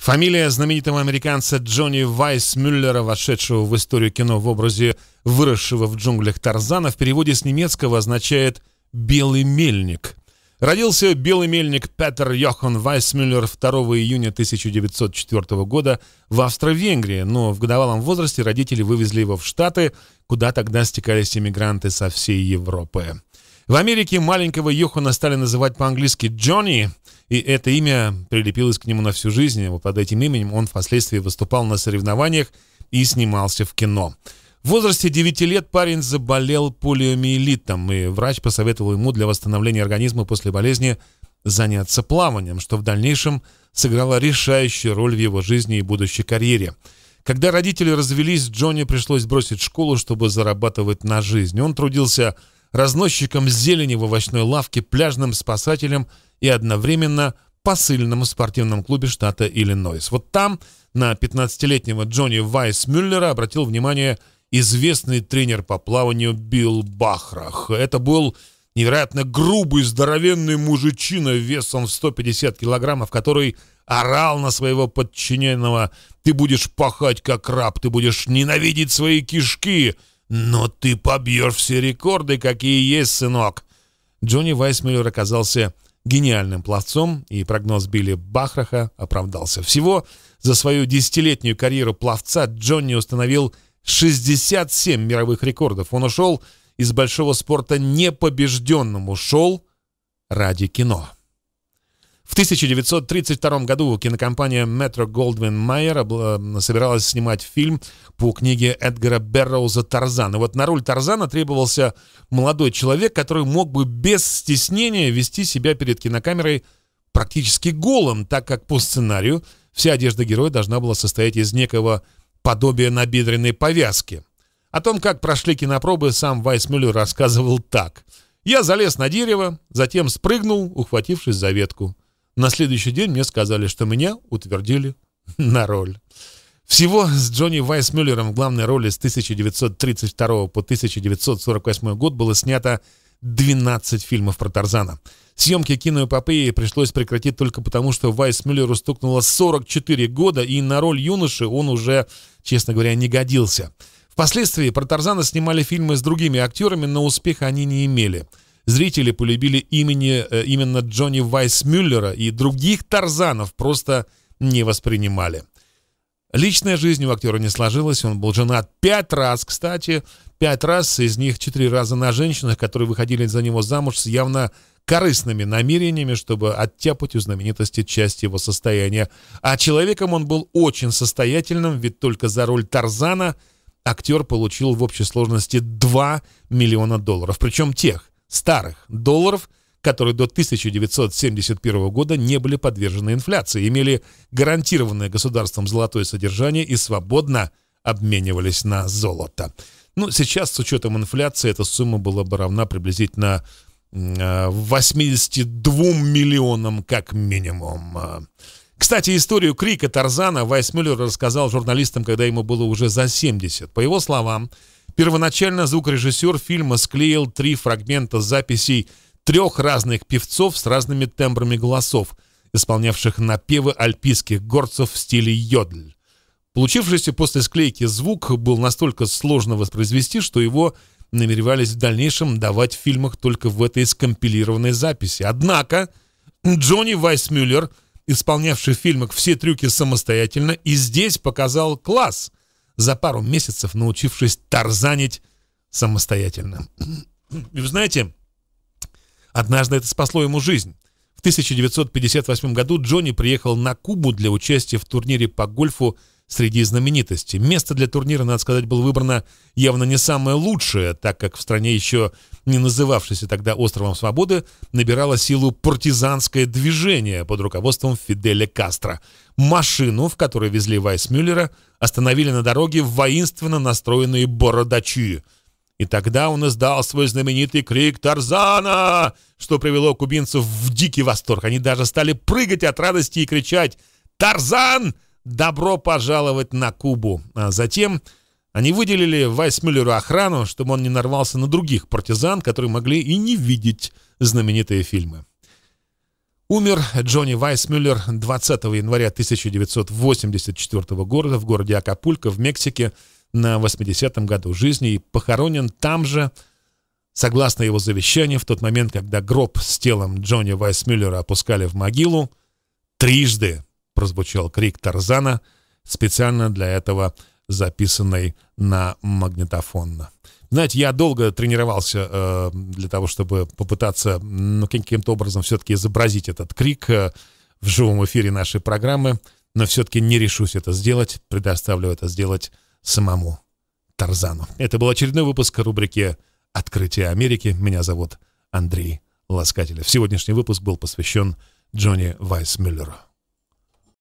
Фамилия знаменитого американца Джонни Вайс Мюллера, вошедшего в историю кино в образе выросшего в джунглях Тарзана, в переводе с немецкого означает «белый мельник». Родился белый мельник Петер Йохан Вайсмюллер 2 июня 1904 года в Австро-Венгрии, но в годовалом возрасте родители вывезли его в Штаты, куда тогда стекались иммигранты со всей Европы. В Америке маленького Йохана стали называть по-английски Джонни, и это имя прилепилось к нему на всю жизнь. Вот под этим именем он впоследствии выступал на соревнованиях и снимался в кино. В возрасте 9 лет парень заболел полиомиелитом, и врач посоветовал ему для восстановления организма после болезни заняться плаванием, что в дальнейшем сыграло решающую роль в его жизни и будущей карьере. Когда родители развелись, Джонни пришлось бросить школу, чтобы зарабатывать на жизнь. Он трудился разносчиком зелени в овощной лавке, пляжным спасателем и одновременно посыльным в спортивном клубе штата Иллинойс. Вот там на 15-летнего Джонни Вайс Мюллера обратил внимание известный тренер по плаванию Билл Бахрах. Это был невероятно грубый, здоровенный мужичина весом в 150 килограммов, который орал на своего подчиненного «Ты будешь пахать как раб, ты будешь ненавидеть свои кишки, но ты побьешь все рекорды, какие есть, сынок!» Джонни Вайсмиллер оказался гениальным пловцом, и прогноз Билли Бахраха оправдался. Всего за свою десятилетнюю карьеру пловца Джонни установил 67 мировых рекордов. Он ушел из большого спорта непобежденным, ушел ради кино. В 1932 году кинокомпания Metro Goldwyn Mayer собиралась снимать фильм по книге Эдгара Берроуза «Тарзан». И вот на роль Тарзана требовался молодой человек, который мог бы без стеснения вести себя перед кинокамерой практически голым, так как по сценарию вся одежда героя должна была состоять из некого подобия набедренной повязки. О том, как прошли кинопробы, сам Вайсмюллер рассказывал так. «Я залез на дерево, затем спрыгнул, ухватившись за ветку. На следующий день мне сказали, что меня утвердили на роль. Всего с Джонни Вайсмюллером в главной роли с 1932 по 1948 год было снято 12 фильмов про Тарзана. Съемки киноэпопеи пришлось прекратить только потому, что Вайсмюллеру стукнуло 44 года, и на роль юноши он уже, честно говоря, не годился. Впоследствии про Тарзана снимали фильмы с другими актерами, но успеха они не имели – Зрители полюбили имени, э, именно Джонни Вайсмюллера и других Тарзанов просто не воспринимали. Личная жизнь у актера не сложилась, он был женат пять раз, кстати, пять раз, из них четыре раза на женщинах, которые выходили за него замуж с явно корыстными намерениями, чтобы оттяпать у знаменитости часть его состояния. А человеком он был очень состоятельным, ведь только за роль Тарзана актер получил в общей сложности 2 миллиона долларов, причем тех, старых долларов, которые до 1971 года не были подвержены инфляции, имели гарантированное государством золотое содержание и свободно обменивались на золото. Ну, сейчас, с учетом инфляции, эта сумма была бы равна приблизительно 82 миллионам как минимум. Кстати, историю крика Тарзана Вайс Мюллер рассказал журналистам, когда ему было уже за 70. По его словам, Первоначально звукорежиссер фильма склеил три фрагмента записей трех разных певцов с разными тембрами голосов, исполнявших напевы альпийских горцев в стиле йодль. Получившийся после склейки звук был настолько сложно воспроизвести, что его намеревались в дальнейшем давать в фильмах только в этой скомпилированной записи. Однако Джонни Вайсмюллер, исполнявший в фильмах все трюки самостоятельно, и здесь показал класс – за пару месяцев научившись тарзанить самостоятельно. И вы знаете, однажды это спасло ему жизнь. В 1958 году Джонни приехал на Кубу для участия в турнире по гольфу среди знаменитостей. Место для турнира, надо сказать, было выбрано явно не самое лучшее, так как в стране еще не называвшейся тогда островом Свободы набирало силу партизанское движение под руководством Фиделя Кастро. Машину, в которой везли Вайсмюллера, остановили на дороге воинственно настроенные бородачи. И тогда он издал свой знаменитый крик «Тарзана!», что привело кубинцев в дикий восторг. Они даже стали прыгать от радости и кричать «Тарзан!» Добро пожаловать на Кубу. А затем они выделили Вайсмюллеру охрану, чтобы он не нарвался на других партизан, которые могли и не видеть знаменитые фильмы. Умер Джонни Вайсмюллер 20 января 1984 года в городе Акапулько в Мексике на 80-м году жизни и похоронен там же, согласно его завещанию, в тот момент, когда гроб с телом Джонни Вайсмюллера опускали в могилу, трижды прозвучал крик Тарзана, специально для этого записанный на магнитофон. Знаете, я долго тренировался э, для того, чтобы попытаться ну, каким-то образом все-таки изобразить этот крик э, в живом эфире нашей программы, но все-таки не решусь это сделать, предоставлю это сделать самому Тарзану. Это был очередной выпуск рубрики «Открытие Америки». Меня зовут Андрей Ласкателев. Сегодняшний выпуск был посвящен Джонни Вайсмюллеру.